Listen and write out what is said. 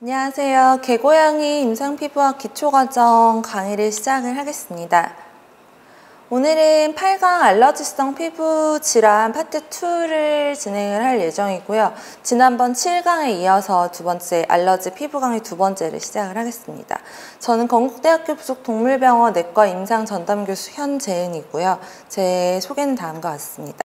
안녕하세요. 개고양이 임상피부학 기초과정 강의를 시작을 하겠습니다. 오늘은 8강 알러지성 피부 질환 파트 2를 진행을 할 예정이고요. 지난번 7강에 이어서 두 번째 알러지 피부 강의 두 번째를 시작을 하겠습니다. 저는 건국대학교 부속 동물병원 내과 임상 전담 교수 현재은이고요. 제 소개는 다음과 같습니다.